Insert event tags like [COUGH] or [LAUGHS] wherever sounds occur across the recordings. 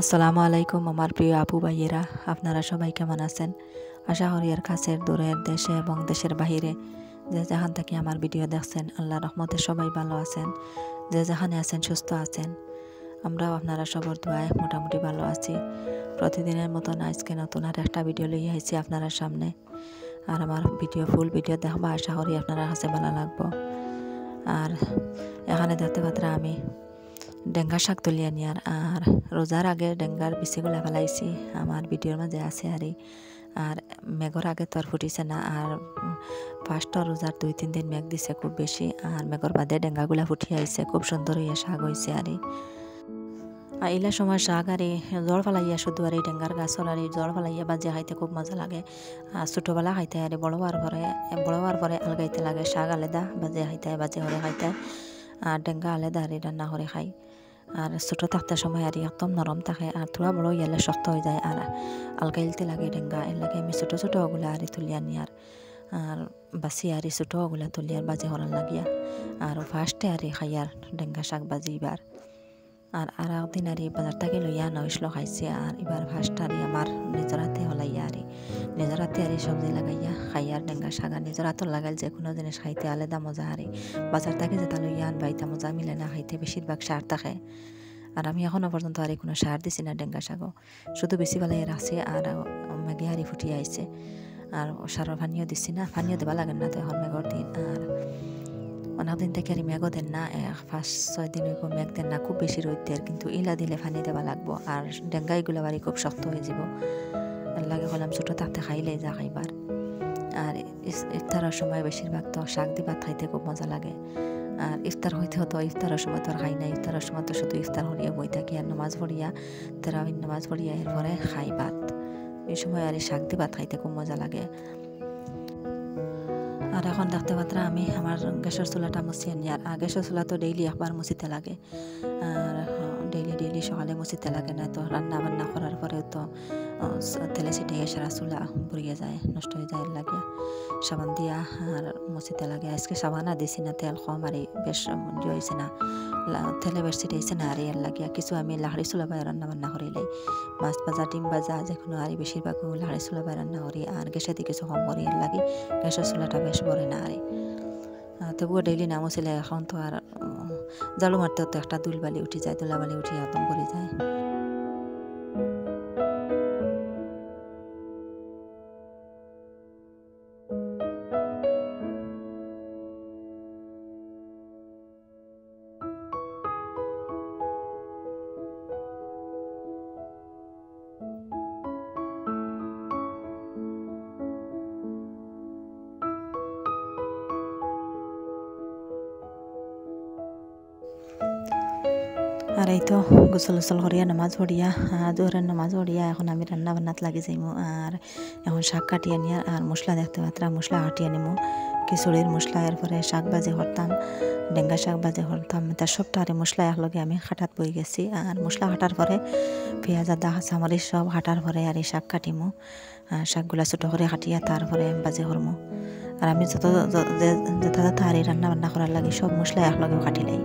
আসসালামু আলাইকুম আমার প্রিয় আপু ভাইয়েরা, আপনারা সবাই কেমন আছেন? আশা করি এর কাছের দূরের দেশে এবং দেশের বাহিরে যে যেখান থেকে আমার ভিডিও দেখছেন, আল্লাহ রহমতে সবাই ভালো আছেন, যে যেখানে আছেন সুস্থ আছেন। আমরাও আপনারা সবর দোয়ায় মোটামুটি ভালো আছি। প্রতিদিনের মতন আজকে নতুন আর একটা ভিডিও লইয়ে আইছি আপনারা সামনে। আর আমার ভিডিও, ফুল ভিডিও দেখবা, আশা করি আপনারা কাছে ভালো লাগবো। আর এখানে দেখতে পাত্রা আমি ডেঙ্গা শাক তুলিয়া নিয়ার আর রোজার আগে ডেঙ্গার বিচিগুলা ফেলাইছি আমার ভিডিওর মাঝে আছে আর আর মেঘর আগে তো আর ফুটিছে না আর ফার্স্ট রোজার দুই, তিন দিন মেঘ দিছে খুব বেশি আর মেঘর বাদে ডেঙ্গাগুলা ফুটিয়ে আইছে খুব সুন্দর হইয়া শাক হয়েছে আর এলা সময় শাক আর জল ফেলাইয়া শুধু আর এই ডেঙ্গার গাছর আর জল ফেলাইয়া বাজে খাইতে খুব মজা লাগে। আর ছোটোবেলা খাইতে আর বড় হওয়ার পরে বড় হওয়ার পরে আলগাইতে লাগে, শাক আলাদা বাজে খাইতে, বাজে হরে খাইতে আর ডেঙ্গা আলাদা আর রান্না করে খাই আর ছোটো থাকতে সময় আর একদম নরম থাকে আর থোড়া বড় ইয়ালে শক্ত হয়ে যায় আর আলগাইলতে লাগে ডেঙ্গা। এর লাগে আমি ছোটো ছোটো ওগুলা আর তুলিয়া আনি আর বাসি আর ছোটো ওগুলা তুলিয়ার বাজে হরান লাগিয়া। আর ফার্স্টে আর ডেঙ্গা শাক বাজি এবার। আর আর একদিন আর বাজার থেকে লইয়া নইসলো খাইছে আর এবার ফার্স্ট আর আমার নিজের হাতে হলাইয়া আর। নিজের হাতে আর সবজি লাগাইয়া খাইয়ার ডেঙ্গা শাক আর নিজের হাতর লাগাইল যে কোনো জিনিস খাইতে আলাদা মজা হারে বাজার থেকে যেটা লইয়া আনবা এটা মজা মিলে না খাইতে বেশিরভাগ সার থাকে। আর আমি এখনও পর্যন্ত আর কোনো সার দিছি না ডেঙ্গা শাকও শুধু বেশি বেলায় আছে আর মেঘে হারি ফুটিয়ে আইছে। আর সারের পানিও দিছি না পানিও দেবা লাগে না তো এখন মেঘর দিন। আর অনেকদিন থেকে আর মেঘও দেন না পাঁচ ছয় দিন হইব মেঘ দেন না, খুব বেশি রোদ দেয় কিন্তু ইলা দিলে পানি দেওয়া লাগবো, আর ডেঙ্গাইগুলো বাড়ি খুব শক্ত হয়ে যাব। লাগে হলাম ছোটো তাতে খাইলে যা খাইবার। আর ইফতারের সময় বেশিরভাগ তো শাক দিবার খাইতে খুব মজা লাগে। আর ইফতার হইতে হতো ইফতারের সময় তো আর খাই না ইফতারের সময় তো শুধু ইফতার হরিয়া বই থাকি, আর নামাজ পড়িয়া, তেরাবিন নামাজ পড়িয়া এরপরে খাই ভাত। এই সময় আর শাক ভাত খাইতে খুব মজা লাগে। আর এখন দেখতে পাত্র, আমি আমার গ্যাসের চুলাটা মুছিয়ে নিই আর গ্যাসের চুলা তো ডেইলি একবার মুছিতে লাগে। আর ডেইলি ডেইলি সকালে মুছিতে লাগে না তো রান্না বান্না করার পরেও তো তেলে ছিটিয়ে সারা চুলা ভরিয়ে যায়, নষ্ট হয়ে যায় লাগিয়া সাবান দিয়া আর মুছিতে লাগে আজকে সাবানা দিছি না, তেল কম আর বেশ হয়েছে না। তেলে বেশ ছিটাইছে না আর এর লাগিয়া কিছু আমি লাহড়ি চুলা বাই রান্না বান্না করিলাই মাছ ভাজা ডিম ভাজা যে কোনো আর বেশিরভাগ লাহড়ি চুলা বাই রান্না করি আর গ্যাসে দিয়ে কিছু কম করি এর লাগে গ্যাসের চুলাটা বেশ বড় না আর তবুও ডেইলি নামছিলে এখন তো আর জালু মারতেও তো একটা দুলবালি উঠি যায় দুলাবালি উঠি একদম পড়ে যায় আর এই তো গোসল গোসল করিয়া নামাজ পড়িয়া জোহরের নামাজ পড়িয়া এখন আমি রান্না বান্নাত লাগি যাইমু আর এখন শাক কাটিয়ে নিয়ে আর মশলা দেখতে পাত্রা মশলা কাটিয়ে নিমু খিচুড়ির মশলা এরপরে শাক বাজে করতাম ডেঙ্গা শাক বাজে করতাম তার সবটা আর মশলা একলগে আমি খাটাত বই গেছি আর মশলা কাটার পরে পেঁয়াজ আদা কাঁচামরিচ সব কাটার পরে আর এই শাক কাটিমু শাকগুলা ছোটো করে কাটিয়া তারপরে বাজে করমু আর আমি যত যথা যথা আর রান্না বান্না করার লাগে সব মশলা একলগে কাটিলাই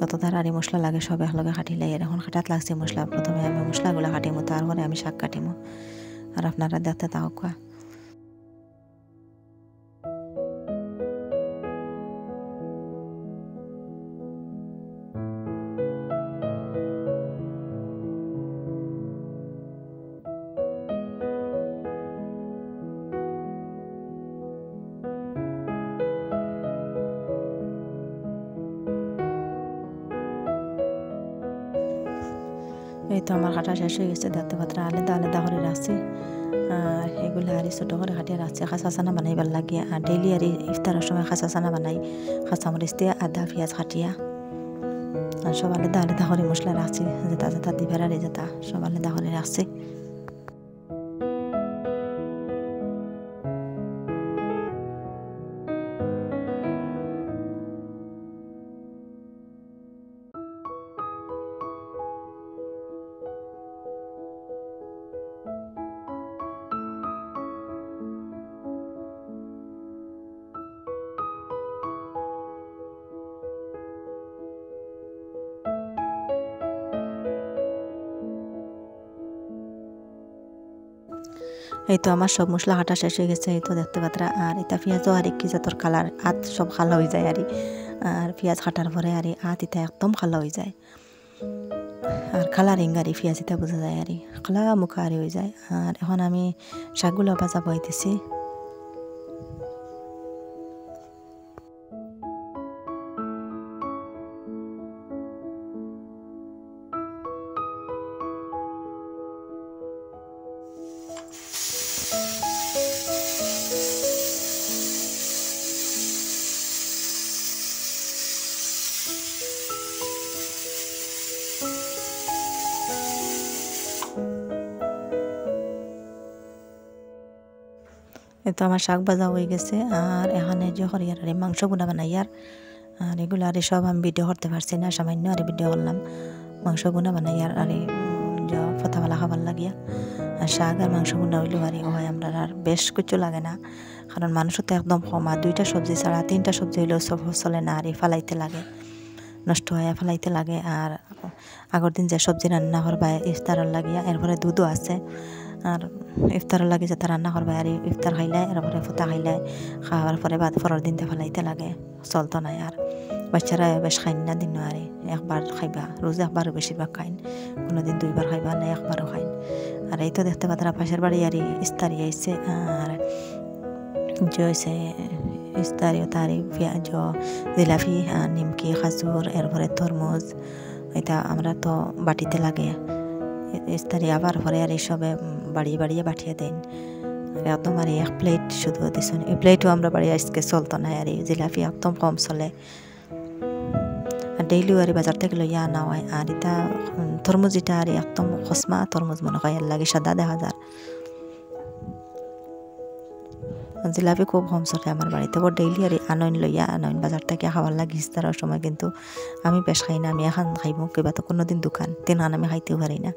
যত আর মশলা লাগে, সব একলগে লাই এখন কাটাত লাগছে মশলা, প্রথমে আমি মশলাগুলো কাটিমো, তারপরে আমি শাক কাটিমো। আর আপনারা দেখতে তাওকা এই তো আমার কাটা শেষ হয়ে গেছে, দাঁতে পাত্রা আলাদা আলাদা করে রাখছি। আর এগুলো আর ছোটো করে কাটিয়ে রাখছি। খাঁচা চানা বানাইবার লাগে। আর ডেইলি আর ইফতারের সময় খাঁচা চানা বানাই। খাঁচা মরিচ দিয়ে আদা, পেঁয়াজ কাটিয়া। আর সব আলাদা আলাদা করে মশলা রাখছি। যেটা যেটা দিবার আর যেটা সব আলাদা করে রাখছি। এই তো আমার সব মশলা হাঁটা শেষ হয়ে গেছে, এই তো দেখতে পাত্রা। আর এটা পেঁয়াজও আর কি জাতর কালার, আত সব খালা হয়ে যায় আর আর পেঁয়াজ কাটার পরে আর আত এটা একদম খালা হয়ে যায়। আর কালারিং আর পেঁয়াজ এটা বোঝা যায় আর খালা মুখা আর হয়ে যায়। আর এখন আমি শাকগুলো ভাজা বইতেছি। তো আমার শাক ভাজা হয়ে গেছে আর এখানে যে হরিয়ার আর মাংস গুনা বানাই আর আর এগুলো আর সব আমি ভিডিও করতে পারছি না সামান্য আর ভিডিও করলাম মাংস গুনা বানাই আর আর ফতাওয়ালা খাবার লাগিয়া। আর শাক আর মাংস গুনা হইল আর হয় আমরা আর বেশ কিছু লাগে না। কারণ মানুষও তো একদম কম। আর দুইটা সবজি ছাড়া তিনটা সবজি হইলেও সব চলে না আর ফালাইতে লাগে। নষ্ট হয়ে ফেলাইতে লাগে। আর আগর দিন যে সবজি রান্না করবা ইফতারের লাগিয়া, এরপরে দুধও আছে। আর ইফতার লাগে যাতে রান্না করবা আর ইফতার খাইলে, এরপরে ফুটা খাইলে, খাওয়ার পরে বাদ পরের দিনতে ফেলাইতে লাগে। চলতো নাই আর। বাচ্চারা বেশ খাইন না দিন আর একবার খাইবা রোজ একবারও বেশিরভাগ খাইন কোনো দিন দুইবার খাইবা না একবারও খাইন আর এই তো দেখতে পাতারা পাশের বাড়ি আর ইস্তারি আইছে আর যে হয়েছে ইস্তারিও তারি পেঁয়াজ জিলাপি নিমকি খাজুর এরপরে তরমুজ এটা আমরা তো বাটিতে লাগে ইস্তারি আবার পরে আর এইসবে বাড়িয়ে বাড়িয়ে পাঠিয়ে দেন একদম আর এক প্লেট শুধু দিছেন এই প্লেটও আমরা বাড়ি আজকে চলতো না আর এই জিলাপি একদম কম চলে আর ডেইলিও আর বাজার থেকে লইয়া আনা হয় আর এটা তরমুজ এটা আর একদম খসমা তরমুজ মনে হয় লাগে সাদা দেখা যায় জিলাপি খুব কম চলে আমার বাড়িতে বড় ডেইলি আর আনইন লইয়া আনইন বাজার থেকে খাওয়ার লাগে ইস্তারার সময় কিন্তু আমি বেশ খাই না আমি এখন খাইব কিবা তো কোনো দিন দোকান তিন আমি খাইতেও পারি না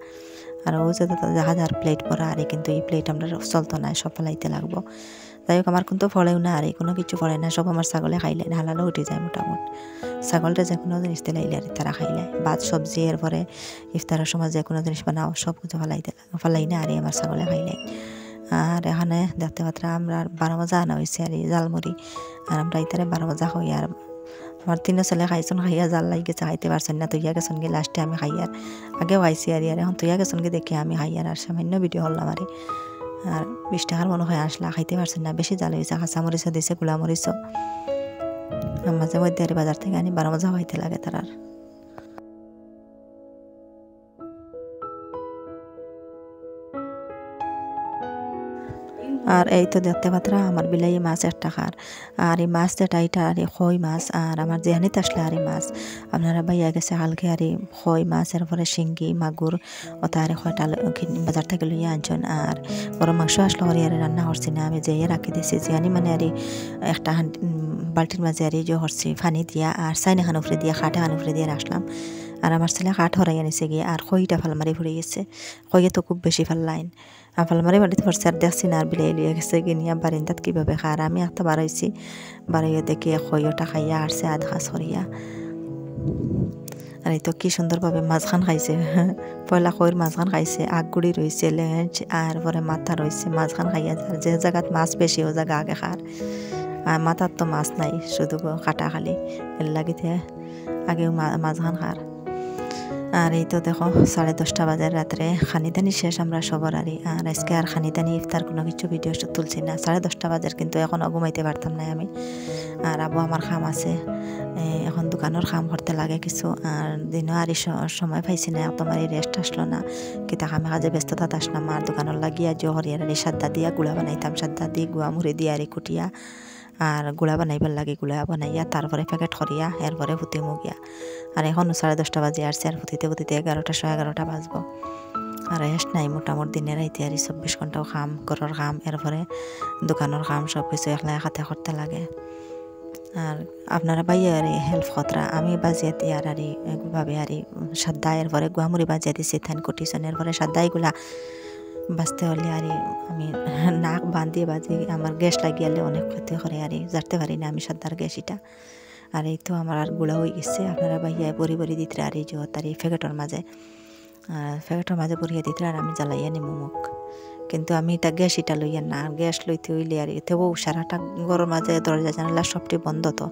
আর ও যে হাজার প্লেট পরা আর কিন্তু এই প্লেট আমরা চলতো না সব ফেলাইতে লাগবো যাই হোক, আমার কিন্তু ফলেও না, আর কোনো কিছু ফলে না, সব আমার ছাগলে খাইলে, হালালো উঠে যায় মোটামুটি। ছাগলটা যে কোনো জিনিস দিলাইলে আর তারা খাইলে। ভাত, সবজি, এরপরে ইফতারের সময় যে কোনো জিনিস বানাও, সব কিছু ফেলাইতে ফেলাই না, আর আমার ছাগলে খাইলে। আর এখানে দেখতে পাত্রা আমরা বারো মজা আনা হয়েছে আর জালমুড়ি আর আমরা ইতারে বারো মজা হই আর আমার তিন ছেলে খাইছন, খাইয়া জাল লাগি গেছে খাইতে পারছেন না, তুইয়া গেছেন গিয়ে লাস্টে আমি খাইয়ার আগেও খাইছি আর এখন তুইয়া গেছেন গিয়ে দেখি, আমি খাইয়ার আর সামান্য ভিডিও হলাম আর আর বিশ টাকার মনে হয় আসলা খাইতে পারছেন না। বেশি জাল হয়েছে কাঁচা মরিচও দিয়েছে গোলা মরিচও। মাঝে মধ্যে বাজার থেকে আনি, বারো মজা হইতে লাগে তার আর। আর এই তো দেখতে পাত্রা, আমার বিলাই মাছ একটা খার। আর এই মাছ যেটা, এটা আর খই মাছ, আর আমার জেহানিতে আসলে আর মাছ। আপনারা বাইয়া গেছে হালকে আর খই মাছ, এরপরে শিঙ্গি, মাগুর ও তার খয়টা বাজার থেকে লইয়া আনছেন। আর গরম মাংস আসলো আর রান্না করছি না, আমি যেয়ে রাখি দিছি। জেহানি মানে আর একটা বালতির মাঝে আর যে হরছি ফানি দিয়া, আর সাইন এখান উপরে দিয়া, খাট এখান উপরে দিয়ে আসলাম। আর আমার ছেলে খাট হরাই আনিছে গিয়ে, আর খইটা ফালমারি ভরে গেছে। খইয়ে তো খুব বেশি ফাল লাইন। আফালমারি বাড়িতে পড়ছে আর দেখছি না, আর বিলাই লিয়ে গেছে গিনিয়া বারিন্দাত কীভাবে খার আমি একটা বাড়াইছি, বাড়াইয়া দেখি খইটা খাইয়া আসছে আধ খাস করিয়া আর এই তো কি সুন্দরভাবে মাছখান খাইছে। [LAUGHS] পয়লা খৈর মাছখান খাইছে আগগুড়ি রয়েছে লেঞ্চ আর পরে মাথা রয়েছে মাছখান খাইয়া। যার যে জায়গাত মাছ বেশি, ও জায়গা আগে খার। আর মাথার তো মাছ নাই, শুধু কাটা খালি। এর লাগিতে আগেও মাছখান খার। আর এই তো দেখো, সাড়ে দশটা বাজার রাত্রে খানিদানি শেষ আমরা সবার আরই আর আজকে আর খানিদানি ইফতার কোনো কিছু ভিডিও তুলছি না। সাড়ে দশটা বাজার কিন্তু এখনও ঘুমাইতে পারতাম না আমি। আর আবু আমার খাম আছে। এখন দোকানের খাম করতে লাগে কিছু। আর দিনও আর সময় পাইছি না তোমার এই রেস্ট আসলো না। কিতা খামে কাজে ব্যস্ততা আসলাম। আর দোকানের লাগিয়া জহরিয়ার আর সাদ্দা দিয়া গুড়া বানাইতাম। সাদ্দা দিয়ে গুয়া মুড়ি দিয়া আর কুটিয়া। আর গুড়া বানাইবার লাগে গুড়া বানাইয়া, তারপরে প্যাকেট করিয়া, এরপরে ফুটি মুগিয়া। আর এখন সাড়ে দশটা বাজে আসছে আর ফুটিতে ফুটিতে এগারোটা শো এগারোটা বাজবো। আর রেস্ট নাই মোটামুটি দিনের রাইতে আর চব্বিশ ঘন্টাও খাম ঘরের খাম, এরপরে দোকানের খাম সব কিছু একলা হাতে করতে লাগে। আর আপনারা বাইয়ে আর হেল্প খতরা, আমি বাজিয়ে দিই আর আর ভাবে আর সাদ্দা এরপরে গুয়ামুড়ি বাজিয়া দিছি থান কুটিছন এরপরে সাদ্দা এগুলা বাঁচতে হলে আর আমি নাক বাঁধিয়ে বাজি আমার গ্যাস লাগিয়ালে অনেক ক্ষতি করে আর, জারতে পারি না আমি সাদ্দার গ্যাস এটা আর এই তো আমার আরগুলা হয়ে গেছে। আপনারা বাইয়া বড়ি বড়ি দিতে আর এই জোর তার এই ফেকেটর মাঝে ফেকেটর মাঝে বড়িয়ে দিতে আর আমি জ্বালাইয়া নিমু মুখ। কিন্তু আমি এটা গ্যাস এটা লইয়া না। গ্যাস লইতে হইলে আর এতেও সারাটা গরম মাঝে দরজা জানালা সবটি বন্ধ তো।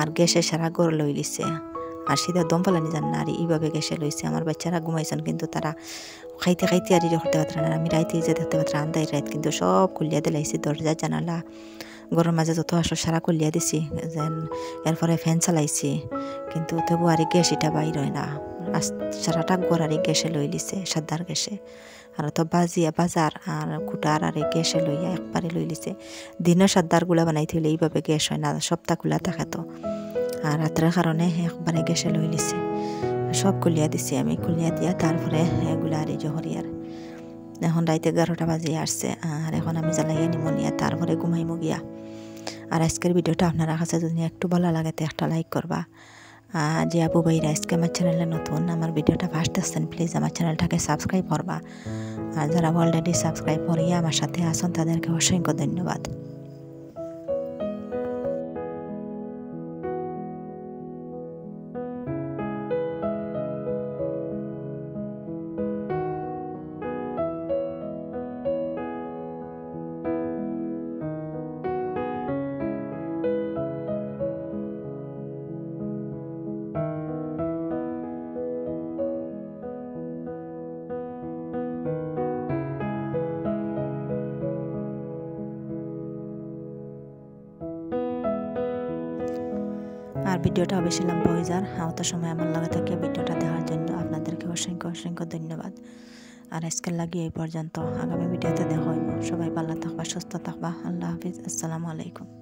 আর গ্যাসে সারা গড় লই লিছে। আর সিধা দম পালানি জান না। আর এইভাবে গ্যাসে লইছে। আমার বাচ্চারা ঘুমাইছেন কিন্তু তারা খাইতে খাইতে আর করতে পারত না। আমি রাইতে যে দেখতে পারতাম আন্দাই রাইত কিন্তু সব খুলিয়া দিলাইছি দরজা জানালা। গরম মাঝে যত আসো, সারা খুলিয়া দিছি, যেন এরপরে ফ্যান চালাইছি। কিন্তু তবু আর গ্যাস এটা বাইর হয় না। সারাটা গড় আর গ্যাসে লই লিছে, সাদ্দার গ্যাসে। আর তো বাজিয়া বাজার আর কুটার আর গ্যাসে লইয়া একবারে লই লিছে। দিনের সাদ্দারগুলা বানাই থইলে এইভাবে গ্যাস হয় না সপ্তাহ খোলা থাকে তো। আর রাত্রের কারণে একবারে গ্যাসে লই লিছে। সব কুলিয়া দিছি আমি, কুলিয়া দিয়া তারপরে এগুলা আর জহরিয়ার এখন রাইতে এগারোটা বাজে আসছে, আর এখন আমি জ্বালাইয়া নিমোনিয়া, তারপরে ঘুমাইমো গিয়া। আর আজকের ভিডিওটা আপনারা কাছে যদি একটু ভালো লাগে তো একটা লাইক করবা। যে আপু ভাইরা আজকে আমার চ্যানেলে নতুন, আমার ভিডিওটা ফার্স্ট আসছেন, প্লিজ আমার চ্যানেলটাকে সাবস্ক্রাইব করবা। আর যারা অলরেডি সাবস্ক্রাইব করিয়া আমার সাথে আসুন তাদেরকে অসংখ্য ধন্যবাদ। ভিডিওটা অবশ্যই লম্বা হয়ে যার অত সময় আমার লাগে থাকে ভিডিওটা দেখার জন্য আপনাদেরকে অসংখ্য অসংখ্য ধন্যবাদ। আর আজকের লাগি এই পর্যন্ত। আগামী ভিডিওতে দেখা হইব। সবাই ভালো থাকবা, সুস্থ থাকবা। আল্লাহ হাফিজ। আসসালামু আলাইকুম।